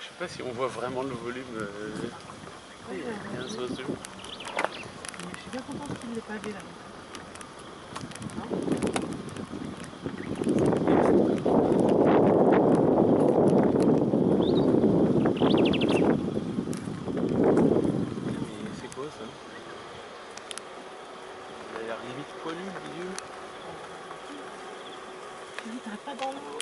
Je sais pas si on voit vraiment le volume. euh, Il y a un oiseau. Je suis bien contente qu'il ne l'ait pas vu là. Il est vite poilu, le milieu. Il pas dans l'eau.